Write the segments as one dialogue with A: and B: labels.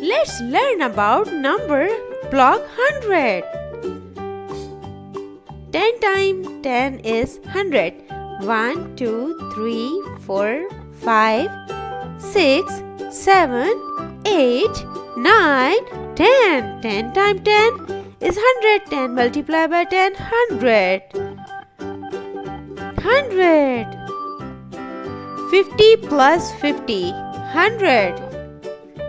A: Let's learn about number block 100. 10 times 10 is 100. 1, 2, 3, 4, 5, 6, 7, 8, 9, 10. 10 times 10 is 100. 10 multiplied by 10, 100. 100. 50 plus 50, 100.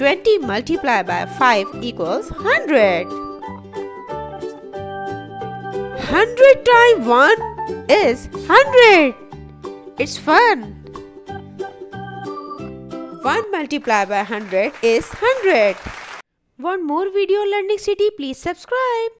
A: 20 multiplied by 5 equals 100. 100 times 1 is 100. It's fun. 1 multiplied by 100 is 100. Want more video learning city? Please subscribe.